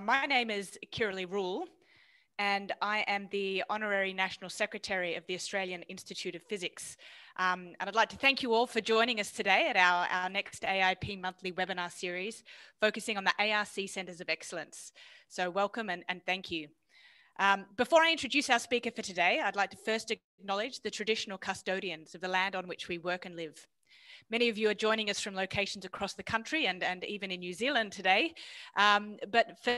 my name is Kirrily Rule, and I am the Honorary National Secretary of the Australian Institute of Physics. Um, and I'd like to thank you all for joining us today at our, our next AIP monthly webinar series, focusing on the ARC Centres of Excellence. So welcome and, and thank you. Um, before I introduce our speaker for today, I'd like to first acknowledge the traditional custodians of the land on which we work and live. Many of you are joining us from locations across the country and, and even in New Zealand today. Um, but for,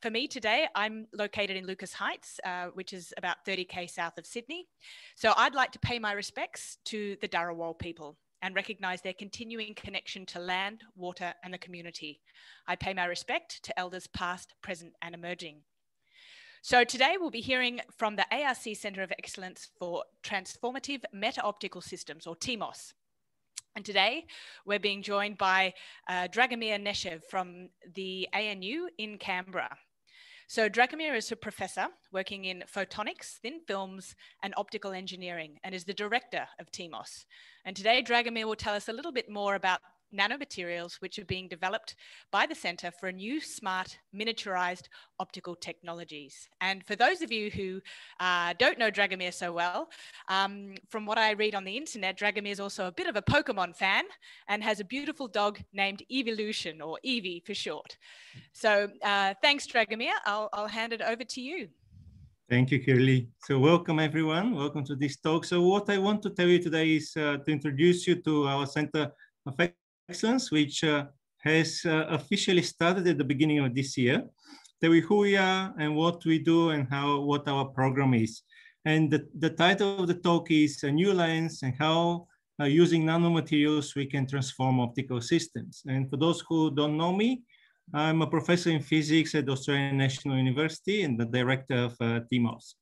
for me today, I'm located in Lucas Heights, uh, which is about 30k south of Sydney. So I'd like to pay my respects to the Dharawal people and recognise their continuing connection to land, water, and the community. I pay my respect to elders past, present, and emerging. So today we'll be hearing from the ARC Centre of Excellence for Transformative Meta-Optical Systems, or TMOS. And today we're being joined by uh, Dragomir Neshev from the ANU in Canberra. So Dragomir is a professor working in photonics, thin films, and optical engineering, and is the director of TMOS. And today Dragomir will tell us a little bit more about nanomaterials which are being developed by the Centre for a new smart miniaturized optical technologies. And for those of you who uh, don't know Dragomir so well, um, from what I read on the internet, Dragomir is also a bit of a Pokemon fan and has a beautiful dog named Evolution or Eevee for short. So uh, thanks, Dragomir. I'll, I'll hand it over to you. Thank you, Kirrily. So welcome everyone. Welcome to this talk. So what I want to tell you today is uh, to introduce you to our Center of Excellence, which uh, has uh, officially started at the beginning of this year. Tell you who we are and what we do and how what our program is. And the, the title of the talk is A New Lens and How uh, Using Nanomaterials We Can Transform Optical Systems. And for those who don't know me, I'm a professor in physics at Australian National University and the director of uh, TMOS.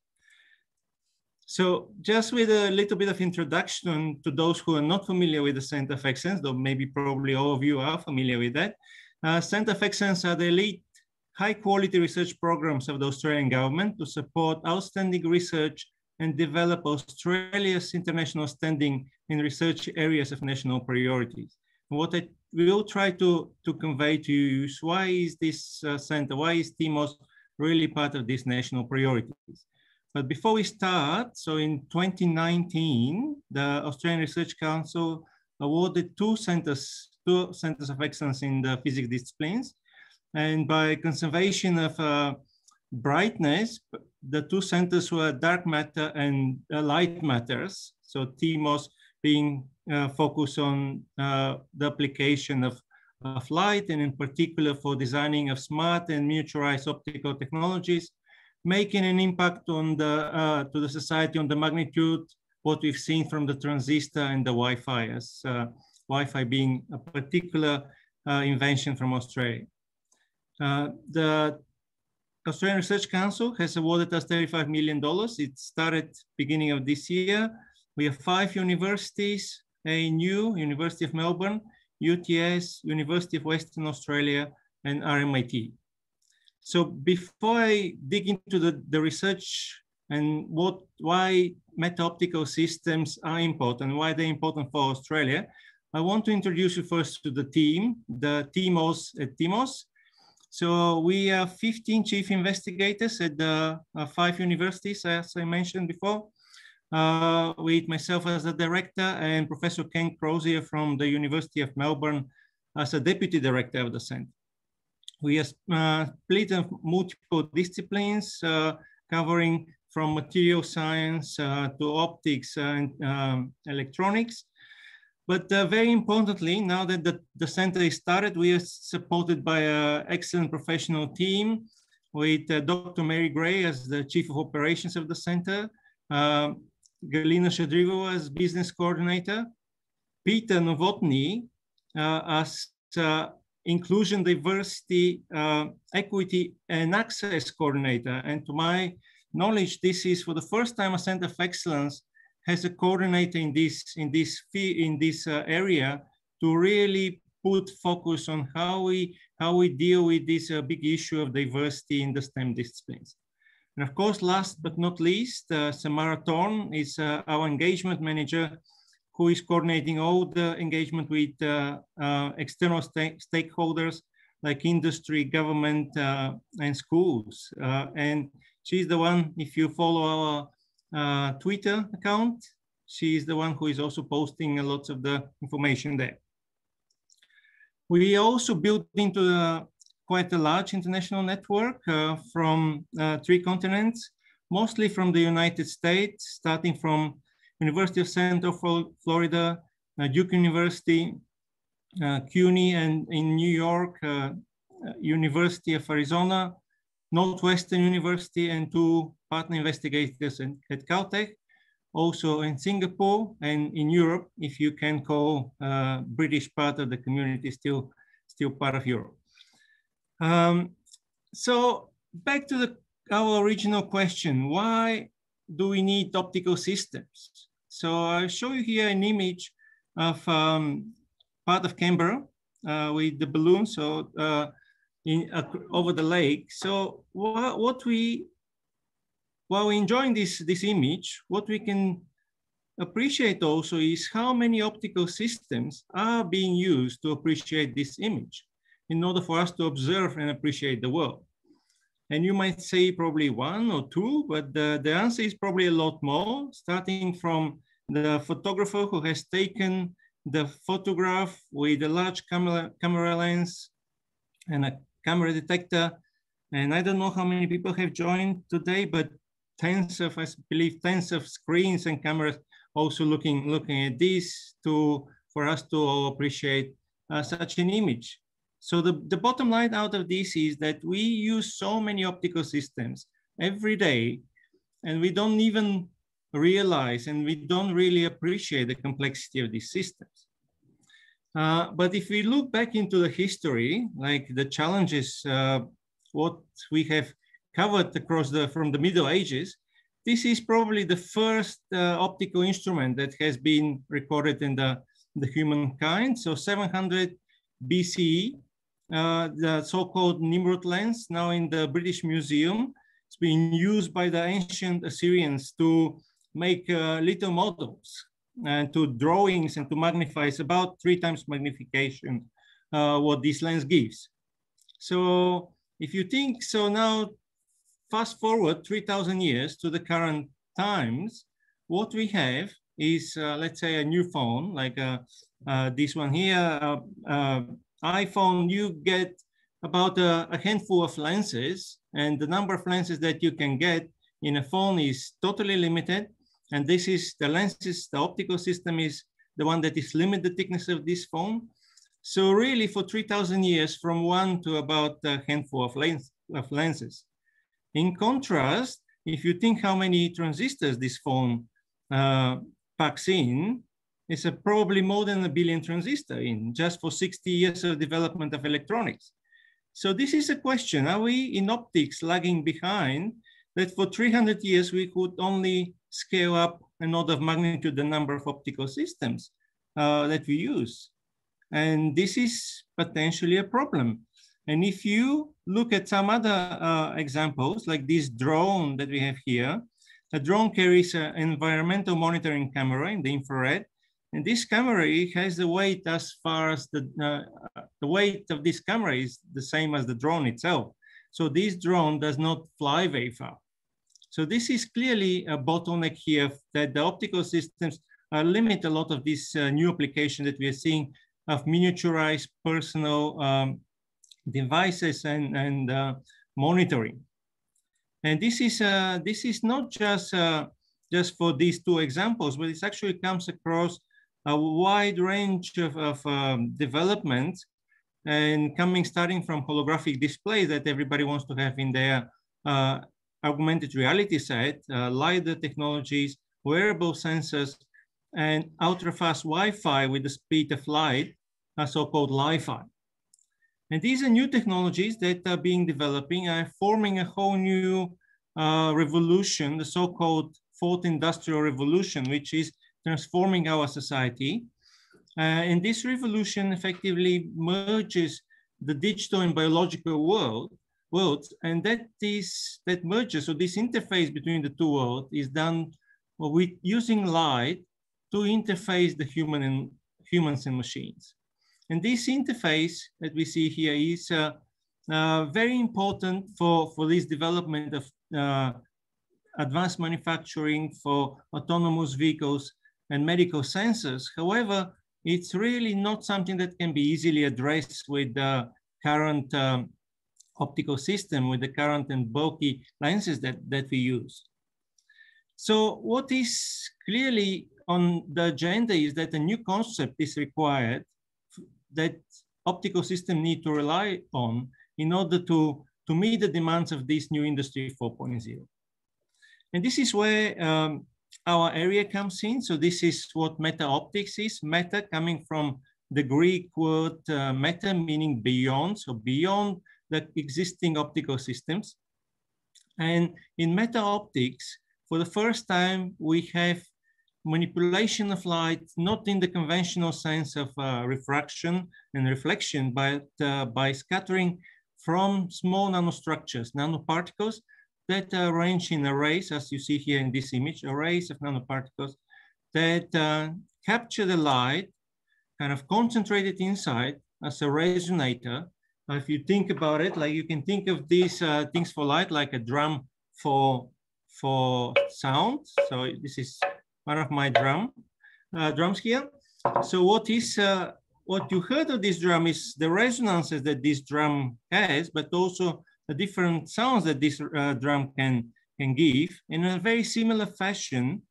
So just with a little bit of introduction to those who are not familiar with the Center of Excellence, though maybe probably all of you are familiar with that, uh, Center of Excellence are the elite high quality research programs of the Australian government to support outstanding research and develop Australia's international standing in research areas of national priorities. What I will try to, to convey to you is why is this uh, center, why is TMOS really part of these national priorities? But before we start, so in 2019, the Australian Research Council awarded two centers, two centers of excellence in the physics disciplines. And by conservation of uh, brightness, the two centers were dark matter and uh, light matters. So TMOS being uh, focused on uh, the application of, of light and in particular for designing of smart and miniaturized optical technologies making an impact on the uh, to the society on the magnitude what we've seen from the transistor and the Wi-Fi, as uh, Wi-Fi being a particular uh, invention from Australia. Uh, the Australian Research Council has awarded us $35 million. It started beginning of this year. We have five universities, ANU, University of Melbourne, UTS, University of Western Australia, and RMIT. So before I dig into the, the research and what why meta-optical systems are important, why they're important for Australia, I want to introduce you first to the team, the TMOS at. So we are 15 chief investigators at the uh, five universities, as I mentioned before, uh, with myself as the director and Professor Ken Crozier from the University of Melbourne as a deputy director of the center. We are uh, split in multiple disciplines uh, covering from material science uh, to optics and um, electronics. But uh, very importantly, now that the, the center is started, we are supported by an excellent professional team with uh, Dr. Mary Gray as the Chief of Operations of the center, uh, Galina Shadrigova as Business Coordinator, Peter Novotny as inclusion, diversity, uh, equity, and access coordinator. And to my knowledge, this is for the first time a center of excellence has a coordinator in this in this in this uh, area to really put focus on how we how we deal with this uh, big issue of diversity in the STEM disciplines. And of course, last but not least, uh, Samara Thorn is uh, our engagement manager who is coordinating all the engagement with uh, uh, external st stakeholders like industry, government, uh, and schools. And she's the one, if you follow our Twitter account, she's the one who is also posting a lot of the information there. We also built into the, quite a large international network uh, from uh, three continents, mostly from the United States, starting from University of Central Florida, uh, Duke University, uh, CUNY, and in New York, uh, University of Arizona, Northwestern University, and two partner investigators at Caltech. Also in Singapore and in Europe, if you can call uh, British part of the community still, still part of Europe. Um, so back to the, our original question, why do we need optical systems? So I'll show you here an image of um, part of Canberra uh, with the balloon so uh, in, uh, over the lake. So what, what we, while enjoying this, this image, what we can appreciate also is how many optical systems are being used to appreciate this image in order for us to observe and appreciate the world. And you might say probably one or two, but the, the answer is probably a lot more, starting from the photographer who has taken the photograph with a large camera, camera lens and a camera detector. And I don't know how many people have joined today, but tens of, I believe, tens of screens and cameras also looking, looking at this to, for us to appreciate uh, such an image. So the, the bottom line out of this is that we use so many optical systems every day, and we don't even realize and we don't really appreciate the complexity of these systems. Uh, but if we look back into the history, like the challenges, uh, what we have covered across the, from the Middle Ages, this is probably the first uh, optical instrument that has been recorded in the, the humankind. So 700 BCE, the so-called Nimrod lens, now in the British Museum, it's been used by the ancient Assyrians to make uh, little models and to drawings and to magnify It's about three times magnification uh, what this lens gives. So if you think, so now fast forward 3000 years to the current times, what we have is, uh, let's say a new phone, like uh, uh this one here, uh, uh, iPhone, you get about a, a handful of lenses and the number of lenses that you can get in a phone is totally limited. And this is the lenses, the optical system is the one that is limit the thickness of this phone. So really for 3000 years from one to about a handful of, lens, of lenses. In contrast, if you think how many transistors this phone uh, packs in, it's a probably more than a billion transistor in just for 60 years of development of electronics. So this is a question, are we in optics lagging behind that for 300 years we could only scale up an order of magnitude the number of optical systems uh, that we use. And this is potentially a problem. And if you look at some other uh, examples, like this drone that we have here, a drone carries an environmental monitoring camera in the infrared. And this camera has the weight as far as the, uh, the weight of this camera is the same as the drone itself. So this drone does not fly very far. So this is clearly a bottleneck here that the optical systems uh, limit a lot of this uh, new application that we are seeing of miniaturized personal um, devices and, and uh, monitoring. And this is, uh, this is not just, uh, just for these two examples, but it actually comes across a wide range of, of um, developments and coming starting from holographic displays that everybody wants to have in their uh, augmented reality set, uh, LiDAR technologies, wearable sensors, and ultra-fast Wi-Fi with the speed of light, uh, so-called Li-Fi. And these are new technologies that are being developing and forming a whole new uh, revolution, the so-called fourth industrial revolution, which is transforming our society. Uh, and this revolution effectively merges the digital and biological world worlds. And that is that merges, so this interface between the two worlds is done with using light to interface the human and humans and machines. And this interface that we see here is uh, uh, very important for, for this development of uh, advanced manufacturing for autonomous vehicles and medical sensors. However, it's really not something that can be easily addressed with the current um, optical system, with the current and bulky lenses that, that we use. So what is clearly on the agenda is that a new concept is required that optical system need to rely on in order to, to meet the demands of this new industry 4.0. And this is where um, our area comes in. So this is what meta optics is. Meta coming from the Greek word uh, meta, meaning beyond, so beyond the existing optical systems. And in meta optics, for the first time, we have manipulation of light, not in the conventional sense of uh, refraction and reflection, but uh, by scattering from small nanostructures, nanoparticles that arranged in arrays, as you see here in this image, arrays of nanoparticles that uh, capture the light, kind of concentrated inside as a resonator. if you think about it, like you can think of these uh, things for light like a drum for, for sound. So this is one of my drum uh, drums here. So what is uh, what you heard of this drum is the resonances that this drum has, but also the different sounds that this uh, drum can can give. In a very similar fashion,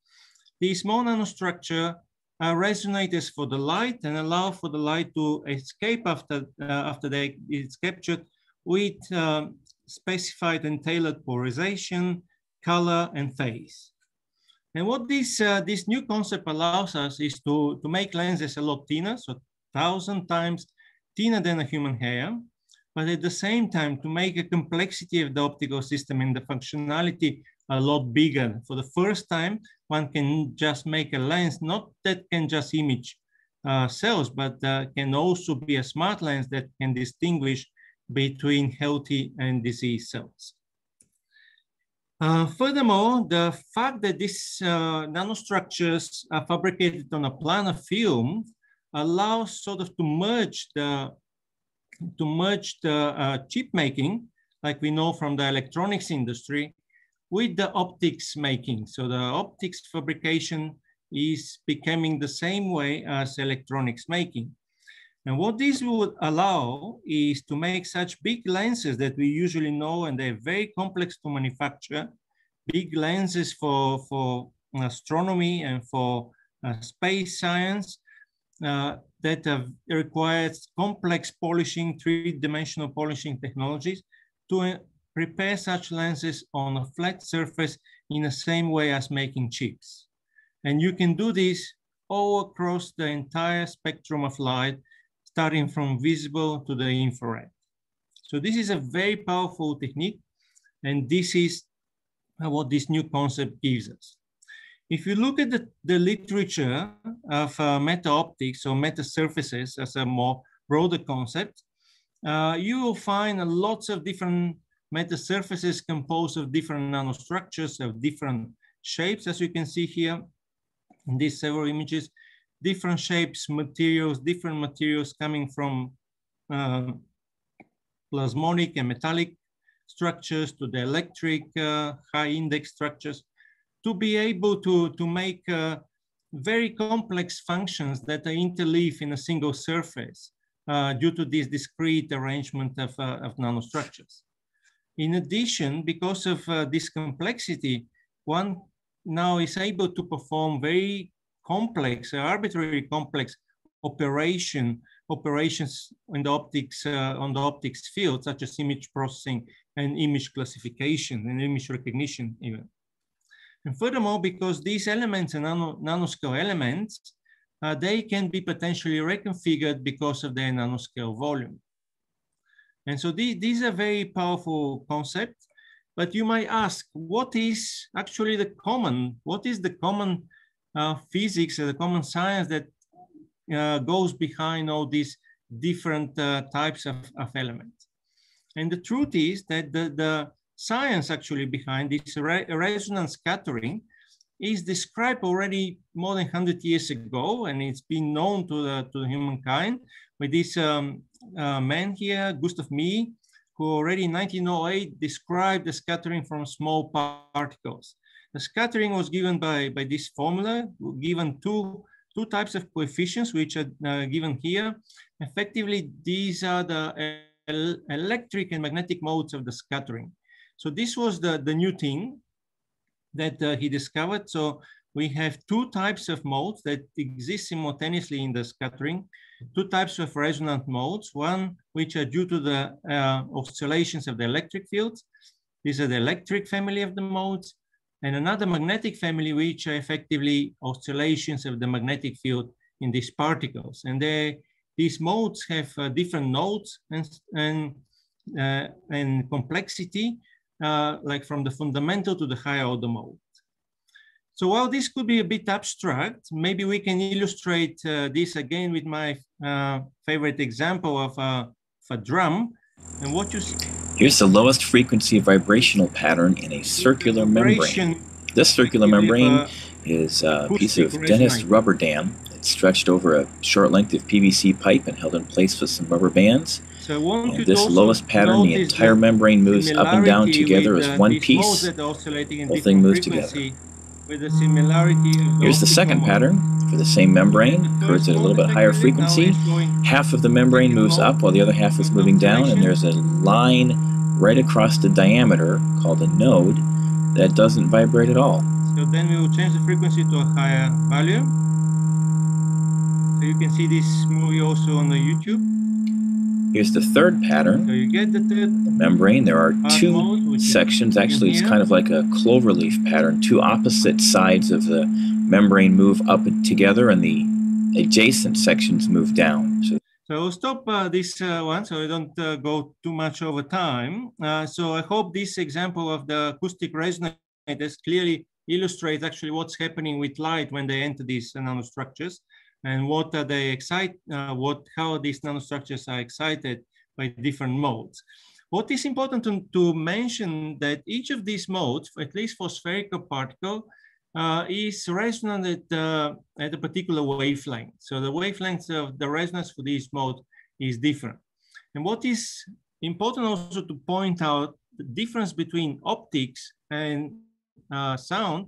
the small nanostructure uh, resonators for the light and allow for the light to escape after uh, after they, it's captured with um, specified and tailored polarization, color, and phase. And what this, uh, this new concept allows us is to, to make lenses a lot thinner, so thousand times thinner than a human hair, but at the same time to make a complexity of the optical system and the functionality a lot bigger. For the first time, one can just make a lens, not that can just image uh, cells, but uh, can also be a smart lens that can distinguish between healthy and diseased cells. Uh, furthermore, the fact that these uh, nanostructures are fabricated on a planar film allows sort of to merge the to merge the uh, chip making, like we know from the electronics industry, with the optics making. So the optics fabrication is becoming the same way as electronics making. And what this would allow is to make such big lenses that we usually know, and they're very complex to manufacture, big lenses for, for astronomy and for uh, space science uh, that have required complex polishing, three-dimensional polishing technologies to uh, prepare such lenses on a flat surface in the same way as making chips. And you can do this all across the entire spectrum of light starting from visible to the infrared. So this is a very powerful technique, and this is what this new concept gives us. If you look at the, the literature of uh, meta optics or meta surfaces as a more broader concept, uh, you will find lots of different meta surfaces composed of different nanostructures of different shapes, as you can see here in these several images different shapes, materials, different materials coming from uh, plasmonic and metallic structures to dielectric uh, high index structures to be able to, to make uh, very complex functions that interleave in a single surface uh, due to this discrete arrangement of, uh, of nanostructures. In addition, because of uh, this complexity, one now is able to perform very complex, arbitrary complex operation operations in the optics uh, on the optics field, such as image processing and image classification and image recognition even. And furthermore, because these elements are nano, nanoscale elements, uh, they can be potentially reconfigured because of their nanoscale volume. And so these, these are very powerful concepts, but you might ask, what is actually the common, what is the common uh, physics and the common science that uh, goes behind all these different uh, types of, of, elements. And the truth is that the, the science actually behind this re resonance scattering is described already more than 100 years ago, and it's been known to, the, to the humankind with this um, uh, man here, Gustav Mie, who already in 1908 described the scattering from small particles. The scattering was given by, by this formula, given two, two types of coefficients, which are uh, given here. Effectively, these are the electric and magnetic modes of the scattering. So this was the, the new thing that uh, he discovered. So we have two types of modes that exist simultaneously in the scattering, two types of resonant modes, one which are due to the uh, oscillations of the electric fields. These are the electric family of the modes, and another magnetic family, which are effectively oscillations of the magnetic field in these particles. And they, these modes have uh, different nodes and, and, uh, and complexity, uh, like from the fundamental to the higher order mode. So while this could be a bit abstract, maybe we can illustrate uh, this again with my uh, favorite example of, uh, of a drum. And what you see Here's the lowest frequency vibrational pattern in a circular membrane. This circular membrane is a piece of dentist rubber dam. It's stretched over a short length of PVC pipe and held in place with some rubber bands. So and this lowest pattern, the entire membrane moves up and down together as one piece. The whole thing moves together. The Here's the second pattern for the same membrane, occurs at a little bit higher frequency. Half of the membrane moves up while the other half is moving down, and there's a line right across the diameter called a node that doesn't vibrate at all. So then we will change the frequency to a higher value. So you can see this movie also on the YouTube. Here's the third pattern. So you get the third the membrane. There are two sections. Actually, it's kind of like a cloverleaf pattern. Two opposite sides of the membrane move up together, and the adjacent sections move down. So, so I'll stop uh, this uh, one so I don't uh, go too much over time. Uh, so I hope this example of the acoustic resonators clearly illustrates actually what's happening with light when they enter these nanostructures and what are they excite, uh, what, how these nanostructures are excited by different modes. What is important to, to mention that each of these modes, at least for spherical particle, uh, is resonant at, uh, at a particular wavelength. So the wavelength of the resonance for this mode is different. And what is important also to point out the difference between optics and uh, sound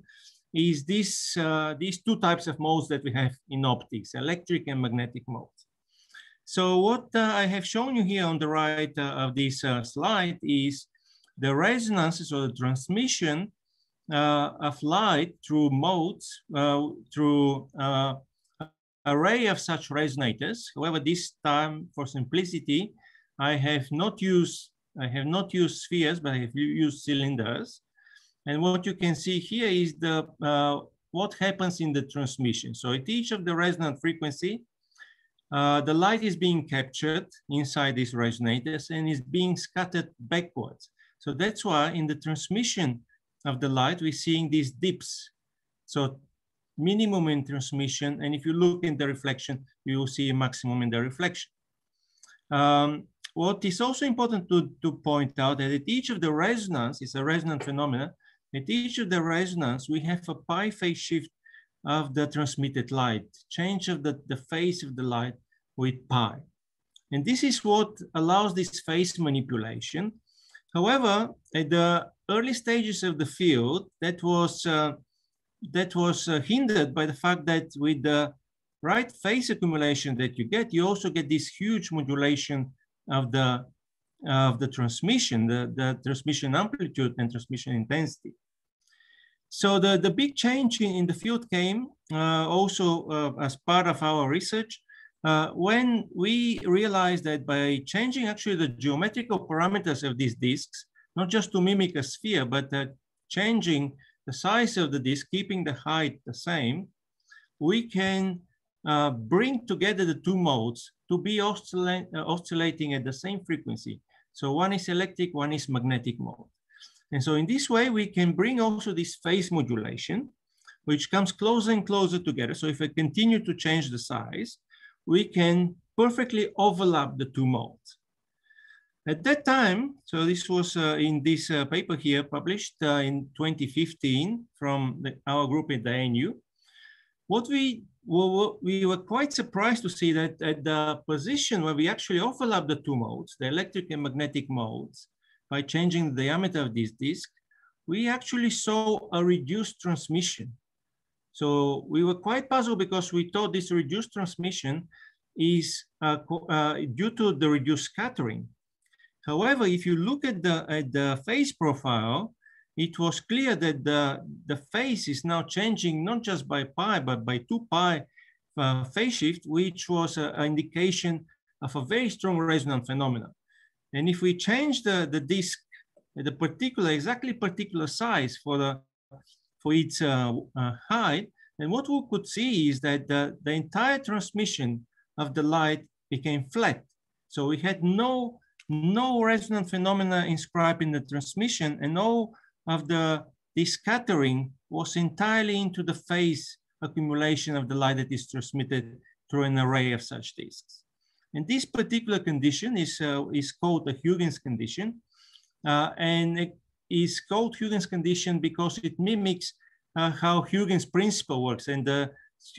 is this, uh, these two types of modes that we have in optics, electric and magnetic modes. So what uh, I have shown you here on the right uh, of this uh, slide is the resonances or the transmission uh, of light through modes, uh, through array of such resonators. However, this time for simplicity, I have not used I have not used spheres, but I have used cylinders. And what you can see here is the uh, what happens in the transmission. So at each of the resonant frequency, uh, the light is being captured inside these resonators and is being scattered backwards. So that's why in the transmission of the light, we're seeing these dips. So minimum in transmission, and if you look in the reflection, you will see a maximum in the reflection. Um, what is also important to, to point out that at each of the resonance is a resonant phenomena, at each of the resonance, we have a pi phase shift of the transmitted light, change of the, the phase of the light with pi. And this is what allows this phase manipulation. However, at the early stages of the field, that was, uh, that was uh, hindered by the fact that with the right phase accumulation that you get, you also get this huge modulation of the, of the transmission, the, the transmission amplitude and transmission intensity. So the, the big change in, in the field came uh, also uh, as part of our research uh, when we realized that by changing actually the geometrical parameters of these disks, not just to mimic a sphere, but uh, changing the size of the disk, keeping the height the same, we can uh, bring together the two modes to be oscillate, oscillating at the same frequency. So one is electric, one is magnetic mode. And so in this way, we can bring also this phase modulation, which comes closer and closer together. So if I continue to change the size, we can perfectly overlap the two modes. At that time, so this was uh, in this uh, paper here published uh, in 2015 from the, our group at the ANU, what we well, we were quite surprised to see that at the position where we actually overlap the two modes, the electric and magnetic modes, by changing the diameter of this disk, we actually saw a reduced transmission. So we were quite puzzled because we thought this reduced transmission is uh, uh, due to the reduced scattering. However, if you look at the, at the phase profile, it was clear that the, the phase is now changing not just by pi, but by 2 pi uh, phase shift, which was an indication of a very strong resonant phenomenon. And if we change the, the disk the particular, exactly particular size for, the, for its uh, uh, height, then what we could see is that the, the entire transmission of the light became flat. So we had no, no resonant phenomena inscribed in the transmission and all of the this scattering was entirely into the phase accumulation of the light that is transmitted through an array of such disks. And this particular condition is, uh, is called the Huygens condition. Uh, and it is called Huygens condition because it mimics uh, how Huygens principle works and the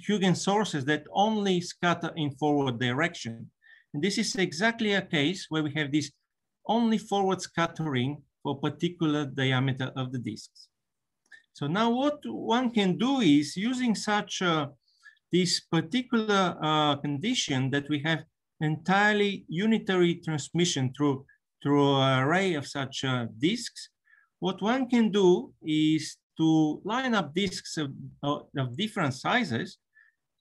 Huygens sources that only scatter in forward direction. And this is exactly a case where we have this only forward scattering for particular diameter of the disks. So now what one can do is using such uh, this particular uh, condition that we have entirely unitary transmission through, through an array of such uh, disks, what one can do is to line up disks of, of different sizes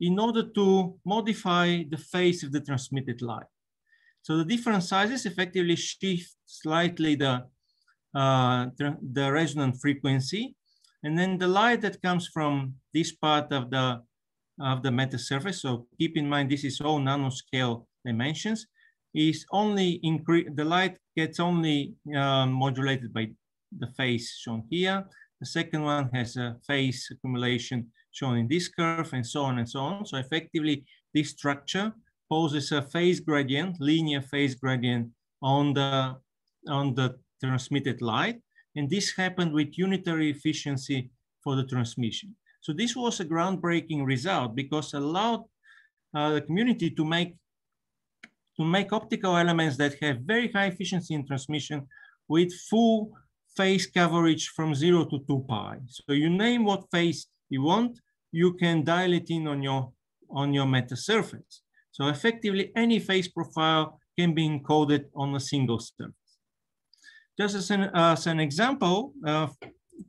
in order to modify the phase of the transmitted light. So the different sizes effectively shift slightly the, uh, the, resonant frequency. And then the light that comes from this part of the, of the metasurface, so keep in mind this is all nanoscale dimensions, is only increase, the light gets only uh, modulated by the phase shown here. The second one has a phase accumulation shown in this curve and so on and so on. So effectively, this structure poses a phase gradient, linear phase gradient on the, on the transmitted light. And this happened with unitary efficiency for the transmission. So this was a groundbreaking result because allowed uh, the community to make to make optical elements that have very high efficiency in transmission with full phase coverage from zero to two pi. So you name what phase you want, you can dial it in on your, on your meta surface. So effectively any phase profile can be encoded on a single surface. Just as an, as an example, uh,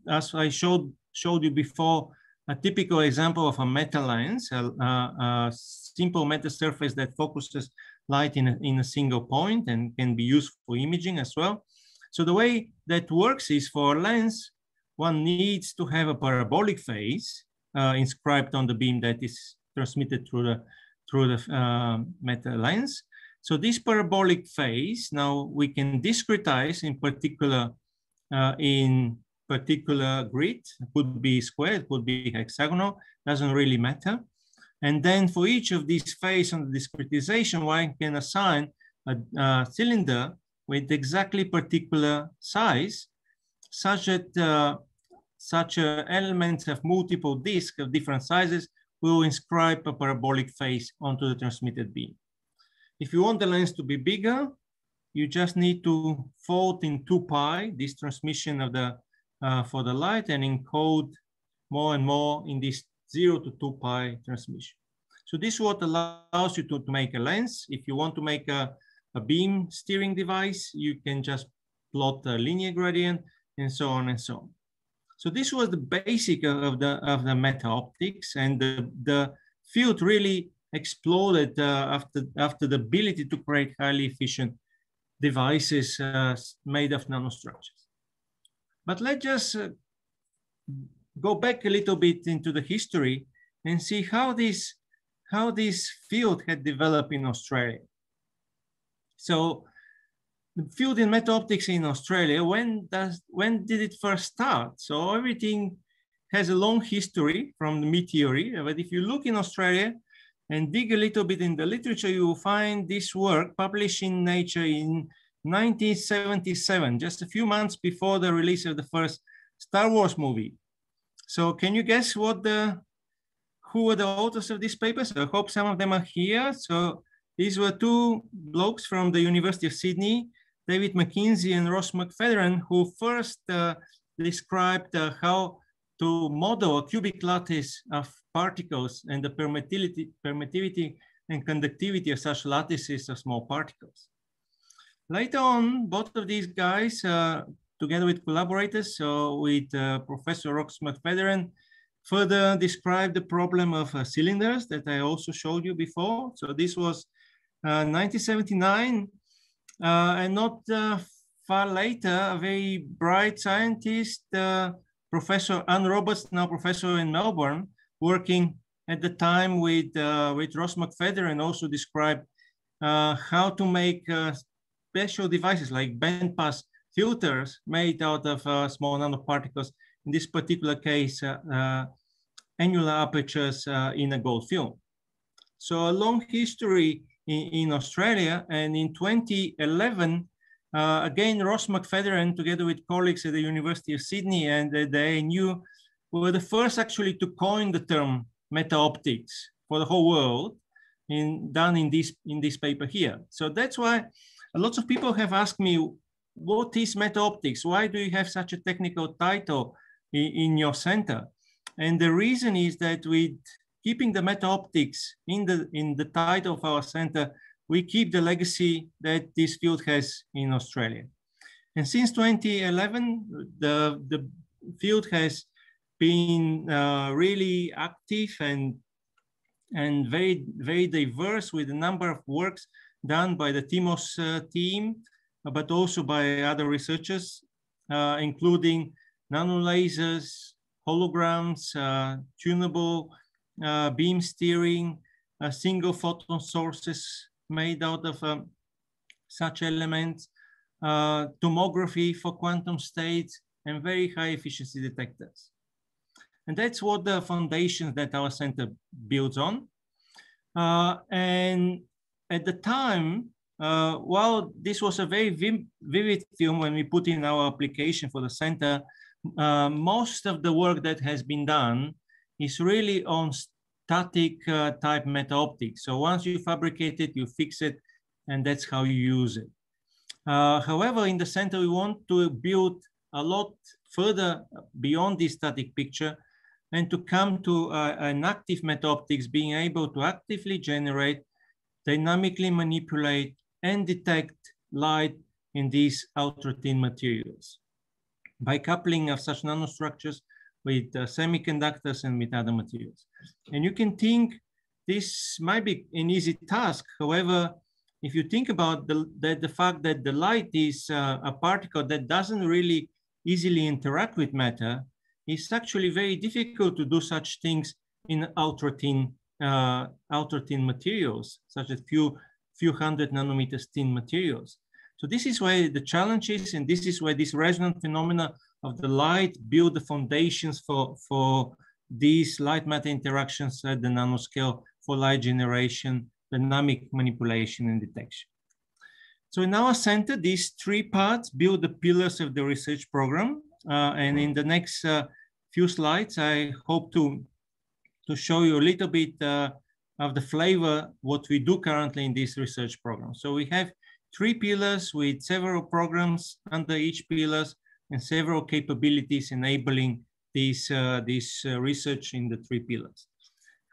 as I showed, showed you before, a typical example of a meta lens, a, a, a simple meta surface that focuses light in a, in a single point and can be used for imaging as well. So the way that works is for a lens, one needs to have a parabolic phase uh, inscribed on the beam that is transmitted through the through the uh, lens. So this parabolic phase, now we can discretize in particular uh, in particular grid, it could be square, it could be hexagonal, doesn't really matter. And then for each of these phase on the discretization, one can assign a, a cylinder with exactly particular size such that uh, such uh, elements have multiple disks of different sizes will inscribe a parabolic phase onto the transmitted beam. If you want the lens to be bigger, you just need to fold in 2 pi this transmission of the uh, for the light and encode more and more in this 0 to 2 pi transmission. So this is what allows you to, to make a lens. If you want to make a, a beam steering device, you can just plot a linear gradient and so on and so on. So this was the basic of the of the meta optics, and the, the field really exploded uh, after after the ability to create highly efficient devices uh, made of nanostructures. But let's just uh, go back a little bit into the history and see how this how this field had developed in Australia. So the field in meta-optics in Australia, when, does, when did it first start? So everything has a long history from the Mie theory, but if you look in Australia and dig a little bit in the literature, you will find this work published in Nature in 1977, just a few months before the release of the first Star Wars movie. So can you guess what the, who were the authors of these papers? I hope some of them are here. So these were two blokes from the University of Sydney, David McKenzie and Ross McPhedran, who first uh, described uh, how to model a cubic lattice of particles and the permittivity, permittivity and conductivity of such lattices of small particles. Later on, both of these guys, uh, together with collaborators, so with uh, Professor Ross McPhedran, further described the problem of uh, cylinders that I also showed you before. So this was 1979, uh, uh, and not uh, far later, a very bright scientist, Professor Anne Roberts, now professor in Melbourne, working at the time with, with Ross McPhedran, also described how to make special devices like bandpass filters made out of uh, small nanoparticles, in this particular case, uh, uh, annular apertures uh, in a gold film. So a long history in, in Australia, and in 2011, uh, again, Ross McPhedran, together with colleagues at the University of Sydney and the ANU, were the first actually to coin the term meta-optics for the whole world, in, done in this, in this paper here. So that's why a lot of people have asked me, what is meta-optics? Why do you have such a technical title in, in your center? And the reason is that with keeping the meta-optics in the, in the title of our center, we keep the legacy that this field has in Australia. And since 2011, the, the field has been uh, really active and, and very, very diverse with a number of works done by the TMOS uh, team, but also by other researchers, uh, including nanolasers, holograms, tunable beam steering, single photon sources made out of um, such elements, uh, tomography for quantum states, and very high efficiency detectors. And that's what the foundation that our center builds on. Uh, and at the time, uh, while this was a very vivid film when we put in our application for the center, uh, most of the work that has been done is really on static uh, type meta-optics. So once you fabricate it, you fix it, and that's how you use it. Uh, however, in the center, we want to build a lot further beyond this static picture and to come to uh, an active meta-optics being able to actively generate dynamically manipulate and detect light in these ultra-thin materials by coupling of such nanostructures with uh, semiconductors and with other materials. And you can think this might be an easy task. However, if you think about the, the, fact that the light is uh, a particle that doesn't really easily interact with matter, it's actually very difficult to do such things in ultra-thin uh, ultra thin materials, such as few, few hundred nanometers thin materials. So this is why the challenge is, and this is why this resonant phenomena of the light build the foundations for, for these light matter interactions at the nanoscale for light generation, dynamic manipulation and detection. So in our center, these three parts build the pillars of the research program. Uh, and in the next uh, few slides, I hope to to show you a little bit uh, of the flavor what we do currently in this research program. So we have three pillars with several programs under each pillars and several capabilities enabling this, uh, this uh, research in the three pillars.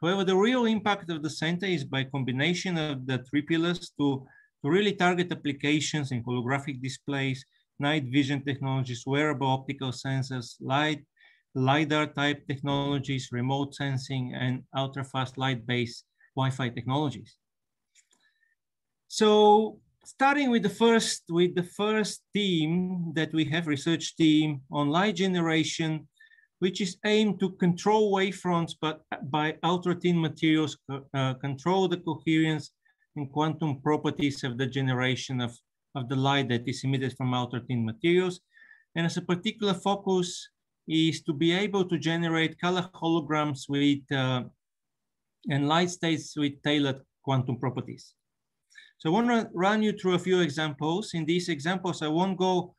However, the real impact of the center is by combination of the three pillars to, to really target applications in holographic displays, night vision technologies, wearable optical sensors, light LiDAR type technologies, remote sensing, and ultra-fast light-based Wi-Fi technologies. So starting with the first with the first team that we have research team on light generation, which is aimed to control wavefronts, but by ultra-thin materials, uh, control the coherence and quantum properties of the generation of, of the light that is emitted from ultra-thin materials. And as a particular focus, is to be able to generate color holograms with uh, and light states with tailored quantum properties. So I want to run you through a few examples. In these examples, I won't go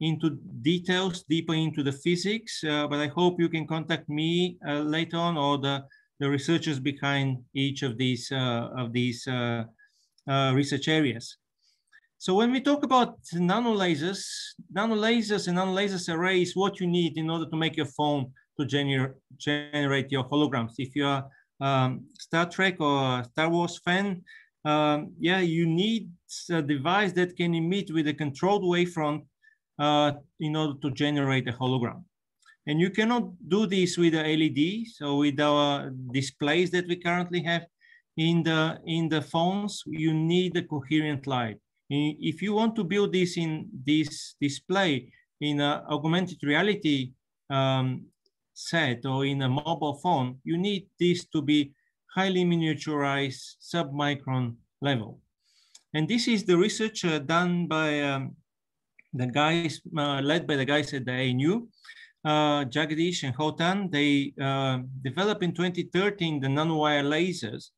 into details, deeper into the physics, uh, but I hope you can contact me uh, later on or the, the researchers behind each of these, uh, of these uh, uh, research areas. So when we talk about nanolasers, nanolasers and nanolasers array is what you need in order to make your phone to gener generate your holograms. If you're um, Star Trek or Star Wars fan, um, yeah, you need a device that can emit with a controlled wavefront uh, in order to generate a hologram. And you cannot do this with the LED. So with our displays that we currently have in the, in the phones, you need a coherent light. If you want to build this in this display in augmented reality um, set or in a mobile phone, you need this to be highly miniaturized sub-micron level. And this is the research uh, done by um, the guys, uh, led by the guys at the ANU, uh, Jagadish and Hoe Tan. They uh, developed in 2013 the nanowire lasers,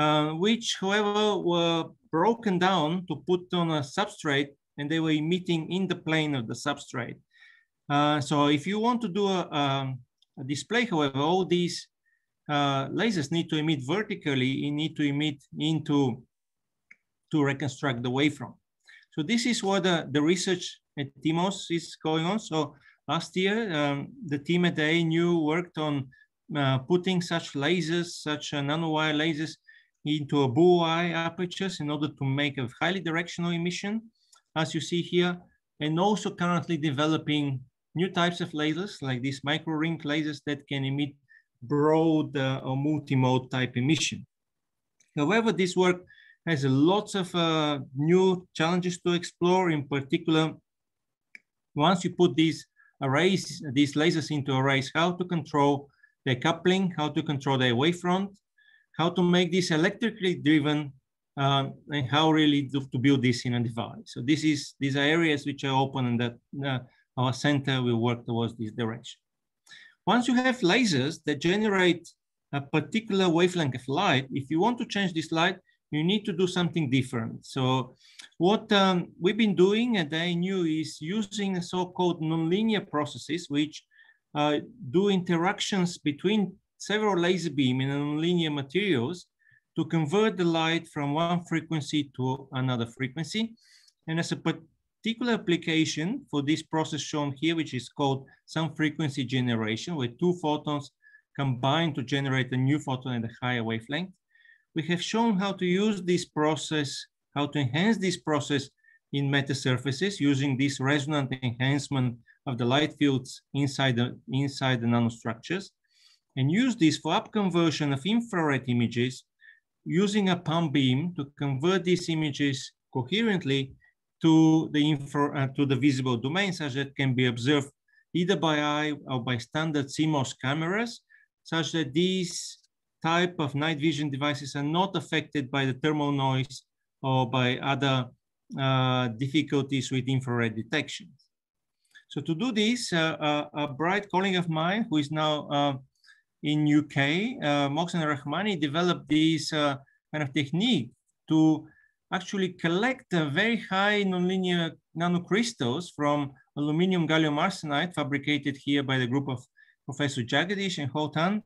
uh, which however were broken down to put on a substrate and they were emitting in the plane of the substrate. Uh, so if you want to do a, um, a display, however, all these uh, lasers need to emit vertically, you need to emit into to reconstruct the wavefront. So this is what the, the research at TMOS is going on. So last year, um, the team at ANU worked on uh, putting such lasers, such uh, nanowire lasers into a bullseye apertures in order to make a highly directional emission, as you see here, and also currently developing new types of lasers like these micro ring lasers that can emit broad uh, or multi-mode type emission. However, this work has lots of uh, new challenges to explore. In particular, once you put these arrays, these lasers into arrays, how to control the coupling, how to control the wavefront, how to make this electrically driven, um, and how really to, to, build this in a device. So this is these are areas which are open and that uh, our center will work towards this direction. Once you have lasers that generate a particular wavelength of light, if you want to change this light, you need to do something different. So what um, we've been doing at ANU is using so-called nonlinear processes, which uh, do interactions between several laser beam and nonlinear materials to convert the light from one frequency to another frequency. And as a particular application for this process shown here, which is called sum frequency generation, where two photons combine to generate a new photon at a higher wavelength, we have shown how to use this process, how to enhance this process in metasurfaces using this resonant enhancement of the light fields inside the, inside the nanostructures and use this for upconversion of infrared images using a pump beam to convert these images coherently to the, infra, uh, to the visible domain such that can be observed either by eye or by standard CMOS cameras, such that these type of night vision devices are not affected by the thermal noise or by other uh, difficulties with infrared detection. So to do this, uh, uh, a bright colleague of mine who is now uh, in UK, uh, Mohsen Rahmani developed this uh, kind of technique to actually collect very high nonlinear nanocrystals from aluminum gallium arsenide fabricated here by the group of Professor Jagadish and Hoe Tan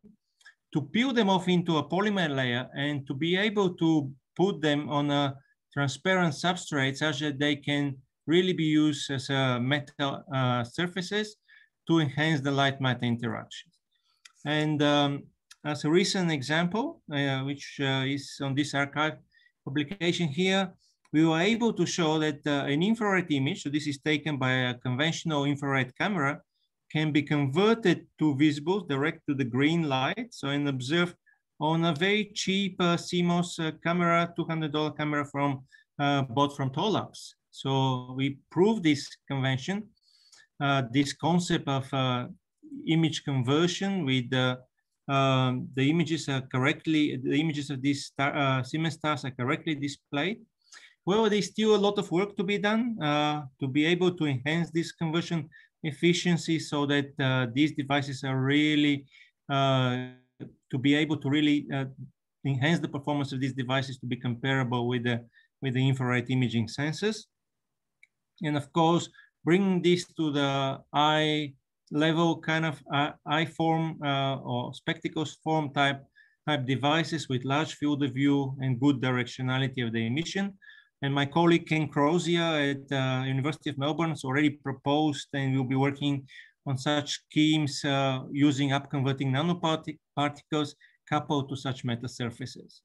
to peel them off into a polymer layer and to be able to put them on a transparent substrate such that they can really be used as a metal uh, surfaces to enhance the light matter interactions. And um, as a recent example, uh, which uh, is on this arXiv publication here, we were able to show that uh, an infrared image, so this is taken by a conventional infrared camera, can be converted to visible direct to the green light. So and observed on a very cheap uh, CMOS uh, camera, $200 camera from uh, bought from Thorlabs. So we proved this convention, uh, this concept of uh, image conversion with the um, the images are correctly, the images of these star, uh, Siemens stars are correctly displayed. Well, there's still a lot of work to be done uh, to be able to enhance this conversion efficiency so that uh, these devices are really uh, to be able to really uh, enhance the performance of these devices to be comparable with the with the infrared imaging sensors. And of course, bringing this to the eye level kind of uh, eye form uh, or spectacles form type type devices with large field of view and good directionality of the emission. And my colleague Ken Crozier at uh, University of Melbourne has already proposed and will be working on such schemes uh, using upconverting nanoparticles coupled to such metasurfaces.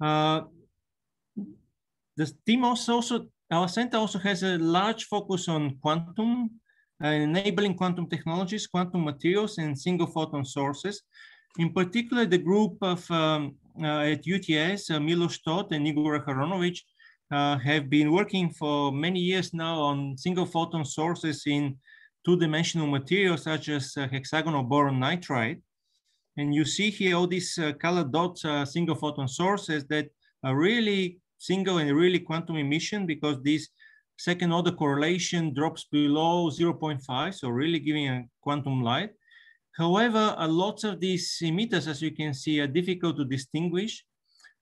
Uh, the team also, also, our center also has a large focus on quantum, enabling quantum technologies, quantum materials, and single photon sources. In particular, the group of um, uh, at UTS, uh, Milos Toth and Igor Aharonovich, uh, have been working for many years now on single photon sources in two-dimensional materials such as uh, hexagonal boron nitride. And you see here all these uh, colored dots are single photon sources that are really single and really quantum emission because this second order correlation drops below 0.5, so really giving a quantum light. However, a lot of these emitters, as you can see, are difficult to distinguish.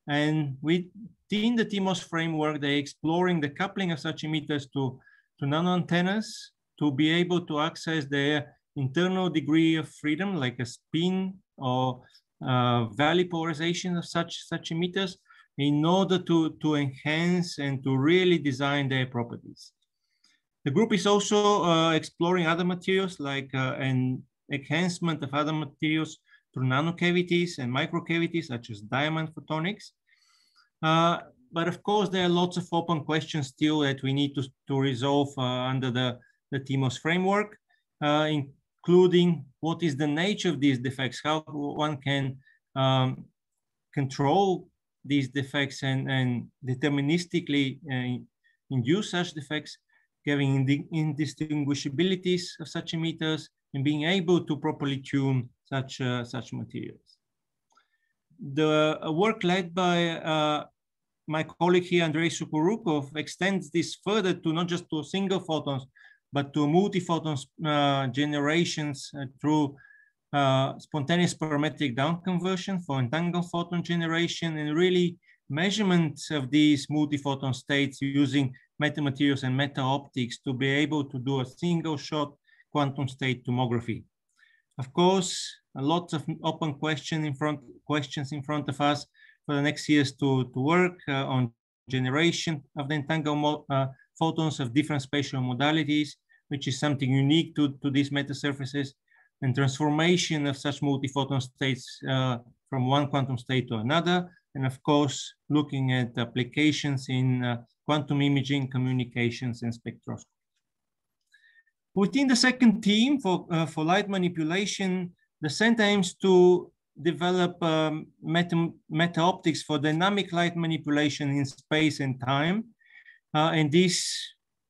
And within the TMOS framework, they're exploring the coupling of such emitters to, to nano antennas to be able to access their internal degree of freedom, like a spin or uh, valley polarization of such, such emitters in order to, to enhance and to really design their properties. The group is also uh, exploring other materials like uh, an enhancement of other materials through nanocavities and microcavities such as diamond photonics. Uh, but of course, there are lots of open questions still that we need to, to resolve uh, under the, the TMOS framework, uh, including what is the nature of these defects, how one can um, control these defects and, and deterministically uh, induce such defects, giving indistinguishabilities of such emitters, and being able to properly tune such, uh, such materials. The work led by uh, my colleague here, Andrei Sukhorukov, extends this further to not just to single photons, but to multi-photons uh, generations uh, through uh, spontaneous parametric down conversion for entangled photon generation and really measurements of these multi-photon states using metamaterials and meta-optics to be able to do a single shot quantum state tomography. Of course, a lot of open question in front, questions in front of us for the next years to, to work uh, on generation of the entangled uh, photons of different spatial modalities, which is something unique to, to these metasurfaces, and transformation of such multi-photon states uh, from one quantum state to another. And of course, looking at applications in uh, quantum imaging, communications, and spectroscopy. Within the second team for, uh, for light manipulation, the center aims to develop um, meta, meta optics for dynamic light manipulation in space and time. Uh, and this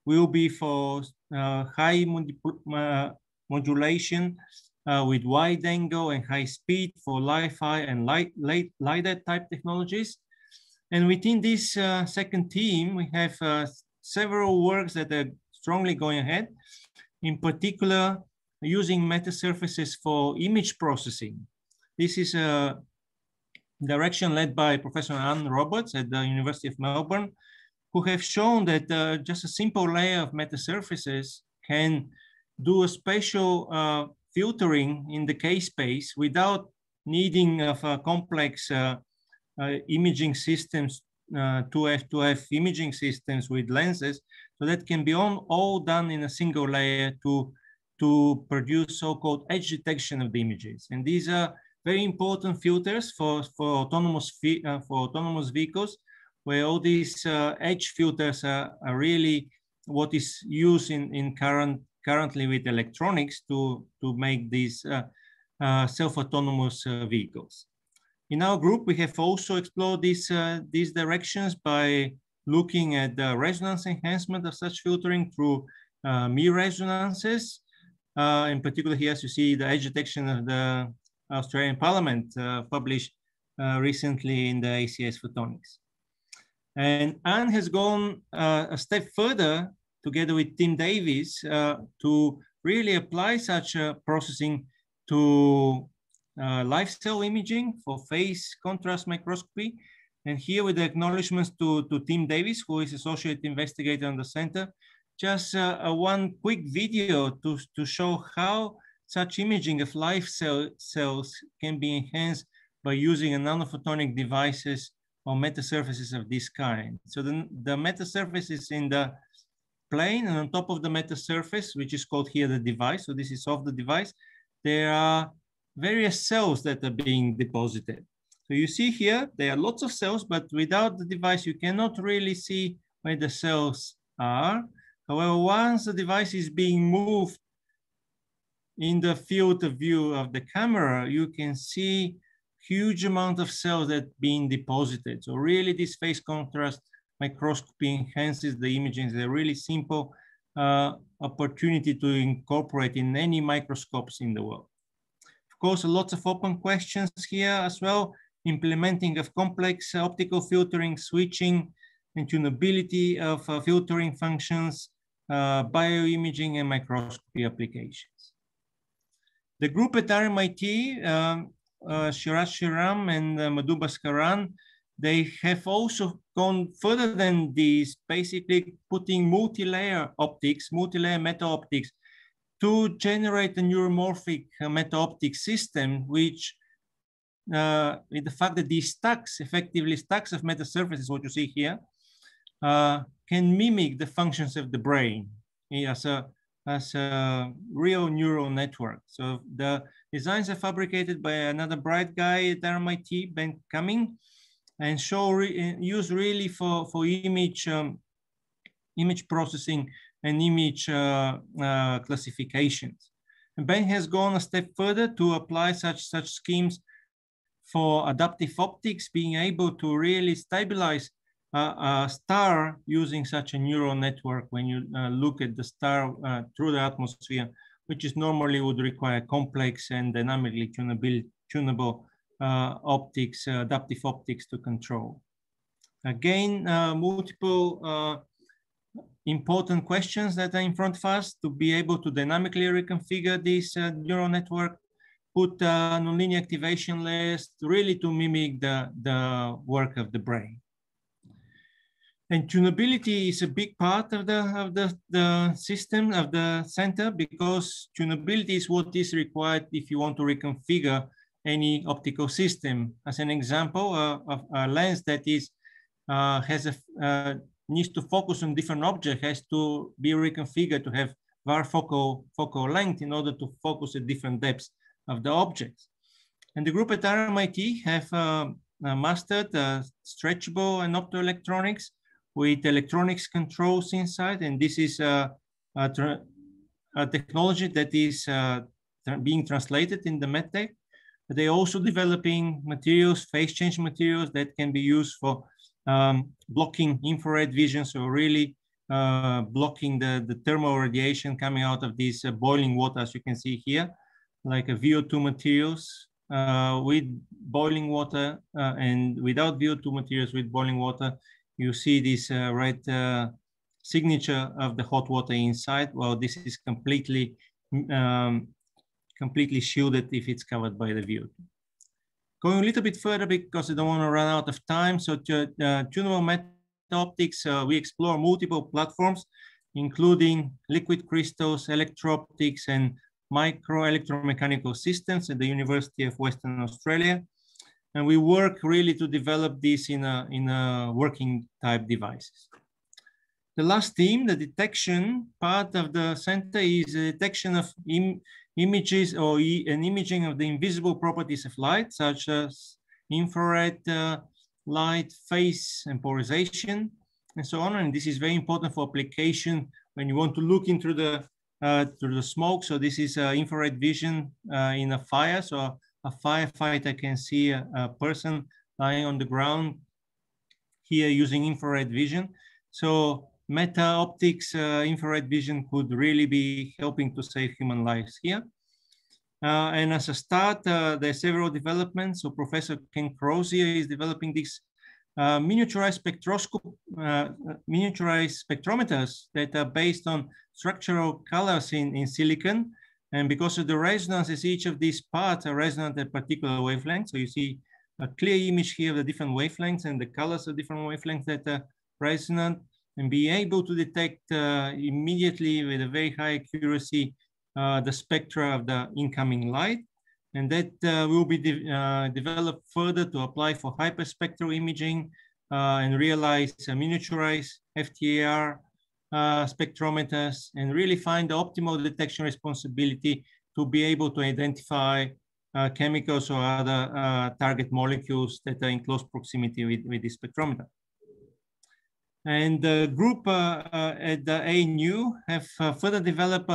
will be for uh, high uh, modulation uh, with wide angle and high speed for Li-Fi and light, light, LIDAR type technologies. And within this uh, second team, we have uh, several works that are strongly going ahead. In particular, using metasurfaces for image processing. This is a direction led by Professor Anne Roberts at the University of Melbourne, who have shown that uh, just a simple layer of metasurfaces can do a spatial uh, filtering in the K-space without needing of a complex uh, uh, imaging systems, 2F2F uh, imaging systems with lenses. So that can be all, all done in a single layer to, to produce so-called edge detection of the images. And these are very important filters for, for, autonomous, for autonomous vehicles, where all these uh, edge filters are, are really what is used in, in current currently with electronics to, to make these uh, uh, self-autonomous uh, vehicles. In our group, we have also explored these, these directions by looking at the resonance enhancement of such filtering through uh, resonances. Uh, in particular, here, as you see, the edge detection of the Australian Parliament uh, published recently in the ACS Photonics. And Anne has gone a step further together with Tim Davis uh, to really apply such processing to uh, live cell imaging for phase contrast microscopy And here with the acknowledgements to, to Tim Davis, who is associate investigator on the center, just uh, a one quick video to, to show how such imaging of live cell, cells can be enhanced by using nanophotonic devices or metasurfaces of this kind. So the, the metasurface is in the plane and on top of the meta surface, which is called here the device. So this is off the device. There are various cells that are being deposited. So you see here, there are lots of cells, but without the device, you cannot really see where the cells are. However, once the device is being moved in the field of view of the camera, you can see huge amount of cells that being deposited. So really this phase contrast microscopy enhances the imaging. It's a really simple uh, opportunity to incorporate in any microscopes in the world. Of course, lots of open questions here as well. Implementing of complex optical filtering, switching, and tunability of uh, filtering functions, uh, bioimaging and microscopy applications. The group at RMIT, um, uh, Sharath Sriram and uh, Madhu Bhaskaran they have also gone further than this, basically putting multi-layer optics, multi-layer meta-optics to generate a neuromorphic meta-optic system, which uh, with the fact that these stacks, effectively stacks of meta surfaces, what you see here, uh, can mimic the functions of the brain as a, as a real neural network. So the designs are fabricated by another bright guy at RMIT, Ben Cumming, and show re use really for for image um, image processing and image uh, uh, classifications. And Ben has gone a step further to apply such such schemes for adaptive optics, being able to really stabilize a star using such a neural network when you uh, look at the star uh, through the atmosphere, which is normally would require complex and dynamically tunable, tunable optics, uh, adaptive optics to control. Again, uh, multiple important questions that are in front of us to be able to dynamically reconfigure this neural network, put nonlinear activation layers really to mimic the, the work of the brain. And tunability is a big part of the of the, the system of the center because tunability is what is required if you want to reconfigure any optical system. As an example, uh, of a lens that is uh, has a uh, needs to focus on different object has to be reconfigured to have var focal focal length in order to focus at different depths of the objects. And the group at RMIT have uh, uh, mastered uh, stretchable and optoelectronics with electronics controls inside. And this is a, a, a technology that is being translated in the MedTech they're also developing materials, phase change materials that can be used for um, blocking infrared vision. So really uh, blocking the, the thermal radiation coming out of this uh, boiling water, as you can see here, like a VO2 materials uh, with boiling water uh, and without VO2 materials with boiling water, you see this uh, red uh, signature of the hot water inside. Well, this is completely um, completely shielded if it's covered by the view. Going a little bit further because I don't want to run out of time. So to, uh, tunable meta optics, uh, we explore multiple platforms, including liquid crystals, electro-optics, and micro electromechanical systems at the University of Western Australia. And we work really to develop this in a, in a working type devices. The last theme, the detection part of the center is the detection of Im images or an imaging of the invisible properties of light, such as infrared uh, light, phase, and polarization, and so on. And this is very important for application when you want to look into the uh, through the smoke. So this is uh, infrared vision uh, in a fire. So a firefighter can see a, a, person lying on the ground here using infrared vision. So meta optics uh, infrared vision could really be helping to save human lives here. Uh, and as a start, uh, there are several developments. So Professor Ken Crozier is developing these uh, miniaturized uh, miniaturized spectrometers that are based on structural colors in, in silicon. And because of the resonances, each of these parts are resonant at particular wavelengths. So you see a clear image here of the different wavelengths and the colors of different wavelengths that are resonant and be able to detect uh, immediately with a very high accuracy uh, the spectra of the incoming light. And that uh, will be de uh, developed further to apply for hyperspectral imaging uh, and realize miniaturized FTIR uh, spectrometers and really find the optimal detection responsibility to be able to identify uh, chemicals or other uh, target molecules that are in close proximity with, with the spectrometer. And the group uh, uh, at the ANU have uh, further developed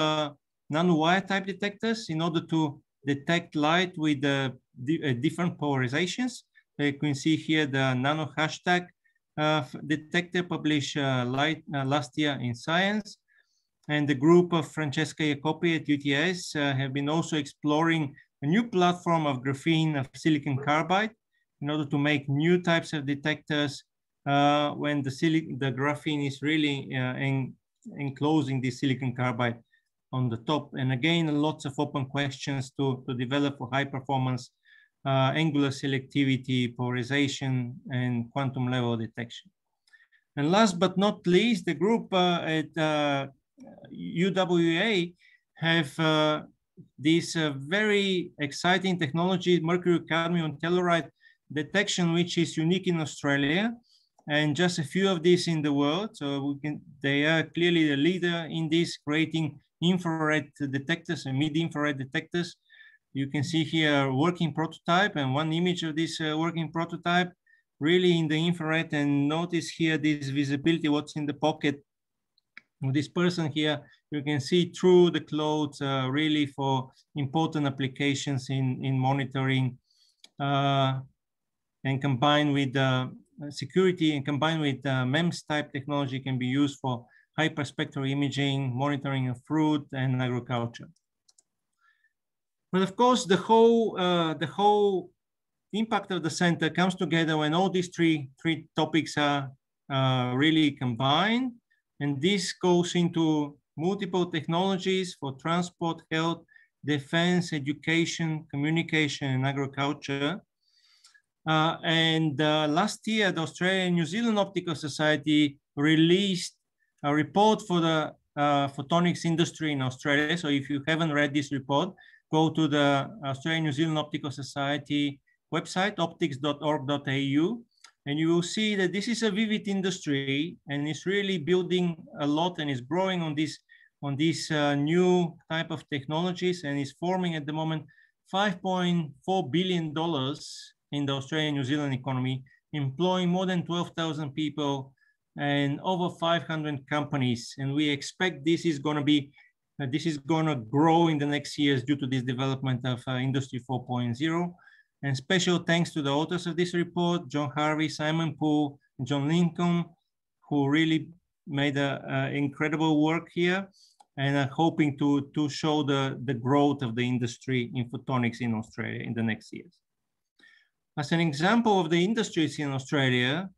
nanowire type detectors in order to detect light with different polarizations. You can see here the nano hashtag uh, detector published uh, light, uh, last year in Science. And the group of Francesca Iacopi at UTS have been also exploring a new platform of graphene of silicon carbide in order to make new types of detectors uh, when the, the graphene is really uh, en enclosing the silicon carbide on the top. And again, lots of open questions to, to develop for high performance uh, angular selectivity, polarization, and quantum level detection. And last but not least, the group uh, at UWA have uh, this uh, very exciting technology, mercury cadmium telluride detection, which is unique in Australia and just a few of these in the world. So we can, they are clearly the leader in this creating infrared detectors and mid-infrared detectors you can see here a working prototype and one image of this uh, working prototype really in the infrared and notice here this visibility, what's in the pocket of this person here. You can see through the clothes uh, really for important applications in, in monitoring uh, and combined with uh, security and combined with uh, MEMS type technology can be used for hyperspectral imaging, monitoring of fruit and agriculture. But of course, the whole uh, the whole impact of the center comes together when all these three three topics are uh, really combined, and this goes into multiple technologies for transport, health, defense, education, communication, and agriculture. Uh, and uh, last year, the Australian New Zealand Optical Society released a report for the uh, photonics industry in Australia. So if you haven't read this report, go to the Australian New Zealand Optical Society website, optics.org.au, and you will see that this is a vivid industry and it's really building a lot and is growing on this on this uh, new type of technologies and is forming at the moment $5.4 billion in the Australian New Zealand economy, employing more than 12,000 people and over 500 companies. And we expect this is going to be uh, this is going to grow in the next years due to this development of uh, Industry 4.0. And special thanks to the authors of this report, John Harvey, Simon Poole, John Lincoln, who really made an incredible work here and are hoping to, to show the, the growth of the industry in photonics in Australia in the next years. As an example of the industries in Australia,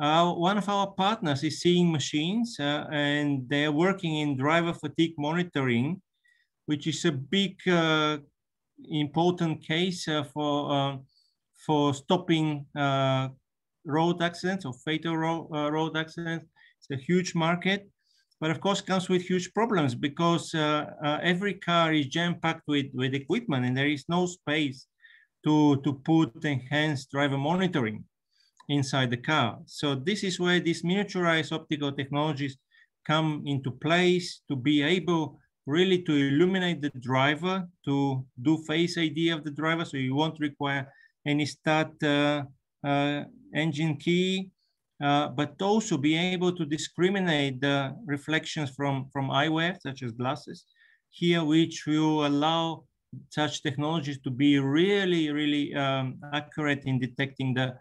uh, one of our partners is Seeing Machines, uh, and they're working in driver fatigue monitoring, which is a big, uh, important case uh, for uh, for stopping uh, road accidents or fatal ro road accidents. It's a huge market, but of course comes with huge problems because every car is jam-packed with, with equipment and there is no space to, to put enhanced driver monitoring inside the car. So this is where these miniaturized optical technologies come into place to be able really to illuminate the driver, to do face ID of the driver, so you won't require any start uh, uh, engine key, uh, but also be able to discriminate the reflections from, from eyewear, such as glasses, here, which will allow such technologies to be really, really um, accurate in detecting the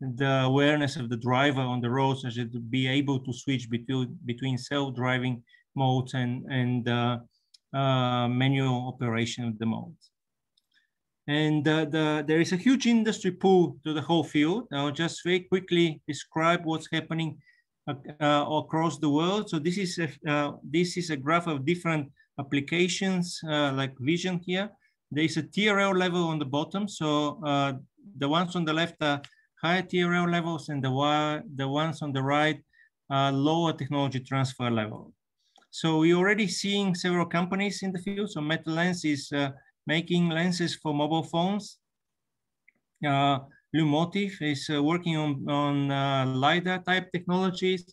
the awareness of the driver on the roads as to be able to switch between, between self-driving modes and, and uh, uh, manual operation of the modes. And uh, the, there is a huge industry pull to the whole field. I'll just very quickly describe what's happening uh, across the world. So this is a, uh, this is a graph of different applications like vision here. There is a TRL level on the bottom. So the ones on the left are higher TRL levels and the, the ones on the right are lower technology transfer level. So we're already seeing several companies in the field. So Metalenz is uh, making lenses for mobile phones. Uh, Lumotive is uh, working on, on uh, LiDAR type technologies.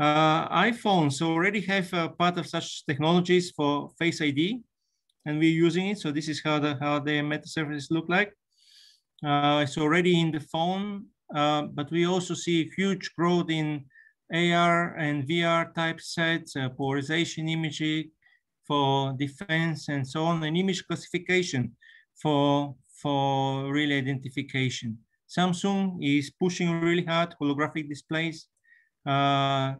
Uh, iPhones already have a part of such technologies for Face ID, and we're using it. So this is how the how the meta surfaces look like. Uh, it's already in the phone, uh, but we also see huge growth in AR and VR type sets, uh, polarization imaging for defense and so on, and image classification for, for real identification. Samsung is pushing really hard holographic displays. Uh,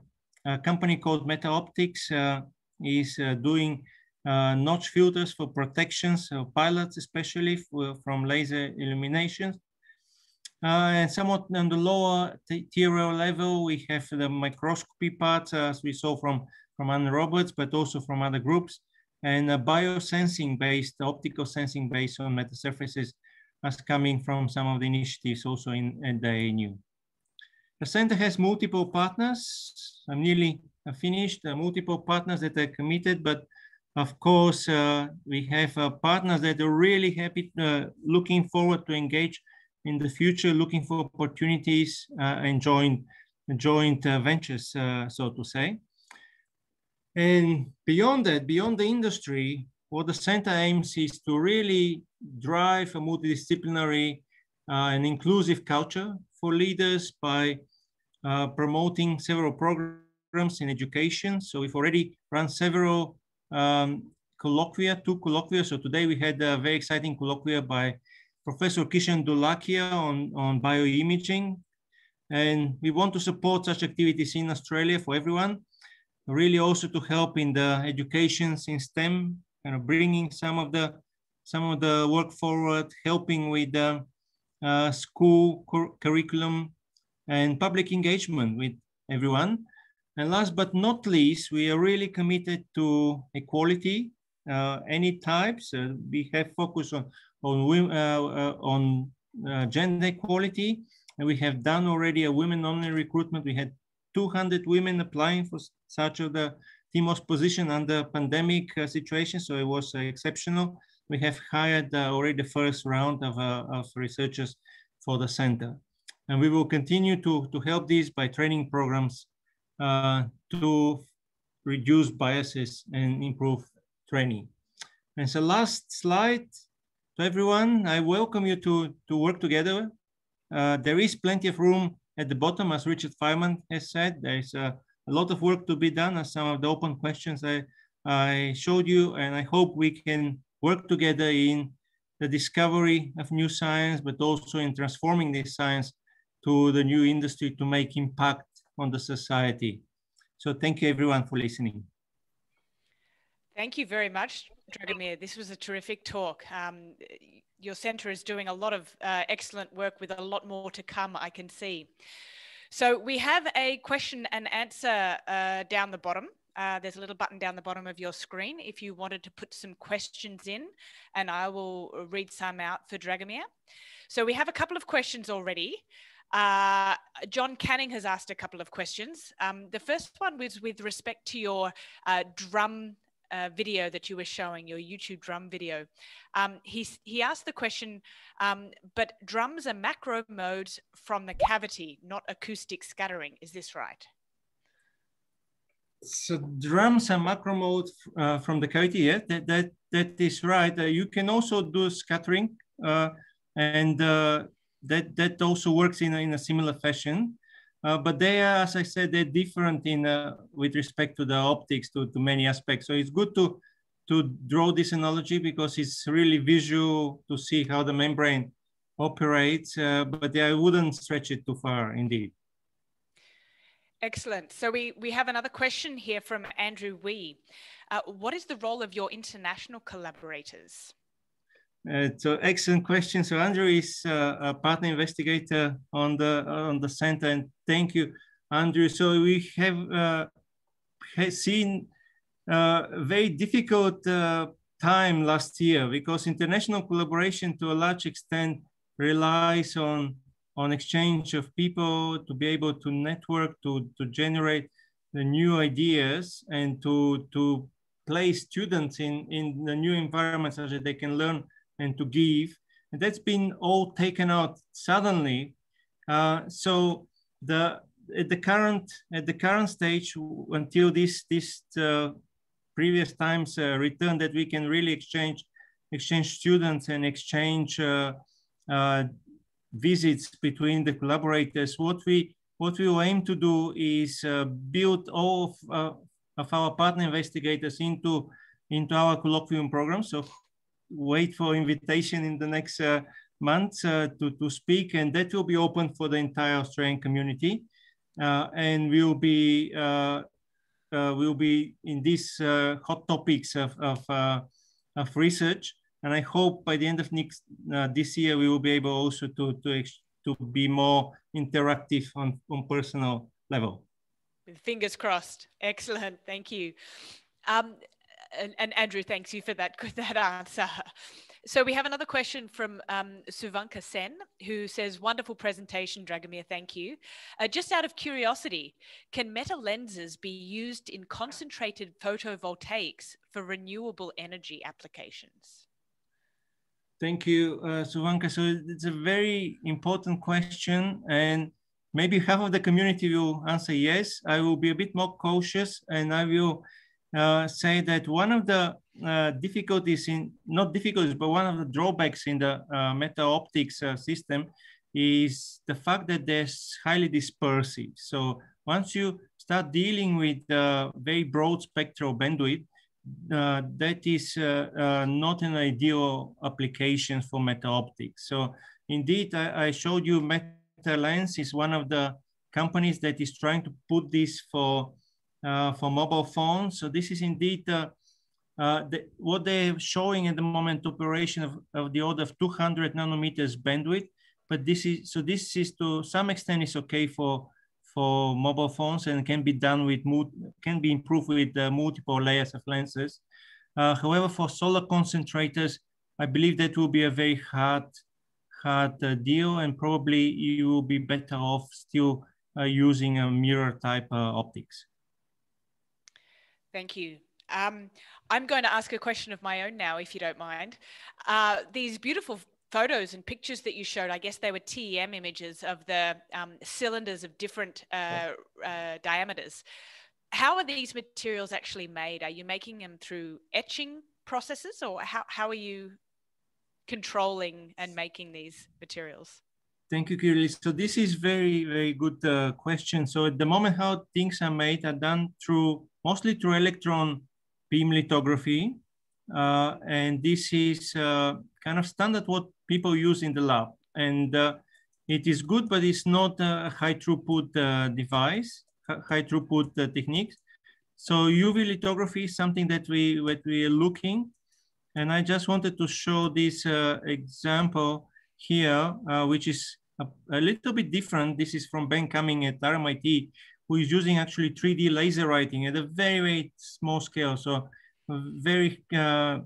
a company called Meta Optics uh, is uh, doing uh, notch filters for protections of pilots, especially for, from laser illuminations. Uh, and somewhat on the lower TRL level, we have the microscopy part, as we saw from, from Anne Roberts, but also from other groups, and uh, biosensing based, optical sensing based on metasurfaces as coming from some of the initiatives also in, in the ANU. The center has multiple partners. I'm nearly finished, uh, multiple partners that are committed, but of course, uh, we have uh, partners that are really happy, uh, looking forward to engage in the future, looking for opportunities uh, and joint, joint uh, ventures, uh, so to say. And beyond that, beyond the industry, what the center aims is to really drive a multidisciplinary and inclusive culture for leaders by promoting several programs in education. So we've already run several um, colloquia, two colloquia. So today we had a very exciting colloquia by Professor Kishan Dholakia on, on bioimaging. And we want to support such activities in Australia for everyone, really also to help in the education in STEM, kind of bringing some of the some of the work forward, helping with the uh, school curriculum and public engagement with everyone. And last but not least, we are really committed to equality, uh, any types. Uh, we have focus on on, uh, uh on uh, gender equality, and we have done already a women-only recruitment. We had 200 women applying for such of the TMOS position under pandemic uh, situation, so it was exceptional. We have hired already the first round of, of researchers for the center. And we will continue to, to help these by training programs uh, to reduce biases and improve training. And so last slide to everyone, I welcome you to, to work together. Uh, there is plenty of room at the bottom, as Richard Feynman has said, there's a, a lot of work to be done as some of the open questions I, I showed you, and I hope we can work together in the discovery of new science, but also in transforming this science to the new industry to make impact on the society. So thank you everyone for listening. Thank you very much, Dragomir. This was a terrific talk. Um, your centre is doing a lot of uh, excellent work with a lot more to come, I can see. So we have a question and answer uh, down the bottom. Uh, there's a little button down the bottom of your screen if you wanted to put some questions in, and I will read some out for Dragomir. So we have a couple of questions already. Uh, John Canning has asked a couple of questions. Um, the first one was with respect to your uh, drum uh, video that you were showing, your YouTube drum video. Um, he, he asked the question, um, but drums are macro modes from the cavity, not acoustic scattering. Is this right? So drums are macro mode uh, from the cavity, yeah, that, that, that is right. Uh, you can also do scattering uh, and uh, that that also works in a, in a similar fashion. Uh, but they are, as I said, they're different in uh, with respect to the optics to, to many aspects. So it's good to to draw this analogy because it's really visual to see how the membrane operates. Uh, but I wouldn't stretch it too far, indeed. Excellent. So we we have another question here from Andrew Wee. Uh, what is the role of your international collaborators? Uh, so excellent question. So Andrew is uh, a partner investigator on the on the center, and thank you, Andrew. So we have, uh, seen uh, a very difficult uh, time last year because international collaboration, to a large extent, relies on, on exchange of people to be able to network, to, to generate the new ideas and to, to place students in, in the new environment so that they can learn and to give. And that's been all taken out suddenly. Uh, so the at the current at the current stage until this this uh, previous times uh, return that we can really exchange exchange students and exchange uh, uh, visits between the collaborators. What we what we will aim to do is uh, build all of, of our partner investigators into into our colloquium program. So wait for invitation in the next uh, months uh, to, to speak and that will be open for the entire Australian community. and we'll be will be in these hot topics of, of, of research and I hope by the end of next uh, this year, we will be able also to, to, to be more interactive on, on personal level. Fingers crossed. Excellent. Thank you. Um, and, and, Andrew, thanks you for that, that answer. So we have another question from um, Suvanka Sen, who says, wonderful presentation, Dragomir, thank you. Uh, just out of curiosity, can meta lenses be used in concentrated photovoltaics for renewable energy applications? Thank you, uh, Suvanka. So it's a very important question and maybe half of the community will answer yes. I will be a bit more cautious and I will uh, say that one of the uh, difficulties in, not difficulties, but one of the drawbacks in the uh, meta optics uh, system is the fact that there's highly dispersive. So once you start dealing with uh, very broad spectral bandwidth, that is not an ideal application for meta optics. So indeed, I, I, showed you Metalenz is one of the companies that is trying to put this for, for mobile phones. So this is indeed uh, the, what they're showing at the moment operation of, of the order of 200 nanometers bandwidth. But this is, so this is to some extent is okay for for mobile phones and can be done with, can be improved with uh, multiple layers of lenses. Uh, however, for solar concentrators, I believe that will be a very hard, hard uh, deal and probably you will be better off still uh, using a mirror type uh, optics. Thank you. Um, I'm going to ask a question of my own now, if you don't mind. Uh, these beautiful photos and pictures that you showed, I guess they were TEM images of the um, cylinders of different uh, uh, diameters. How are these materials actually made? Are you making them through etching processes or how, how are you controlling and making these materials? Thank you, Kirrily. So this is very, very good uh, question. So at the moment, how things are made are done through, mostly through electron beam lithography. Uh, and this is uh, kind of standard what people use in the lab. And uh, it is good, but it's not a high throughput uh, device, high throughput uh, techniques. So UV lithography is something that we, that we are looking. And I just wanted to show this uh, example here, which is a, a, little bit different. This is from Ben Cumming at RMIT, who is using actually 3D laser writing at a very, very small scale. So very uh,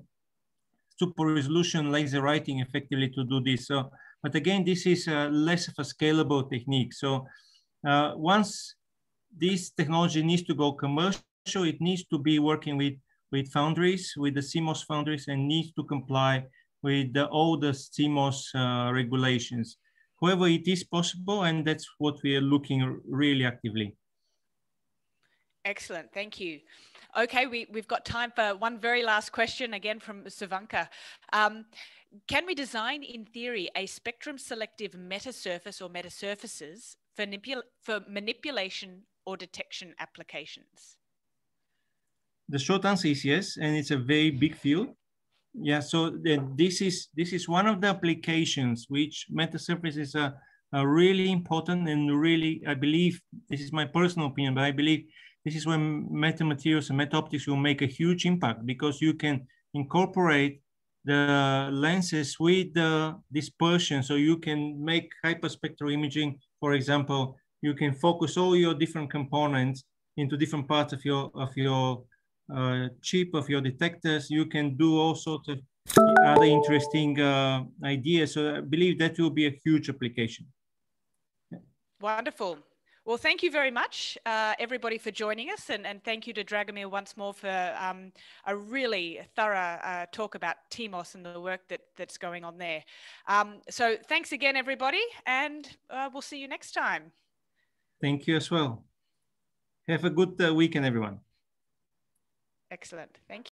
super resolution laser writing effectively to do this. So, but again, this is uh, less of a scalable technique. So uh, once this technology needs to go commercial, it needs to be working with, with foundries, with the CMOS foundries and needs to comply with the, all the CMOS uh, regulations. However, it is possible and that's what we are looking really actively. Excellent, thank you. Okay, we, we've got time for one very last question again from Savanka. Um, can we design, in theory, a spectrum selective meta surface or meta surfaces for, for manipulation or detection applications? The short answer is yes, and it's a very big field. Yeah, so this is this is one of the applications which meta surfaces are, are really important and really, I believe, this is my personal opinion, but I believe this is when metamaterials and meta-optics will make a huge impact because you can incorporate the lenses with the dispersion. So you can make hyperspectral imaging, for example, you can focus all your different components into different parts of your, of your uh, chip, of your detectors. You can do all sorts of other interesting uh, ideas. So I believe that will be a huge application. Wonderful. Well, thank you very much, uh, everybody, for joining us. And, and thank you to Dragomir once more for um, a really thorough uh, talk about TMOS and the work that, that's going on there. Um, so thanks again, everybody, and uh, we'll see you next time. Thank you as well. Have a good uh, weekend, everyone. Excellent. Thank you.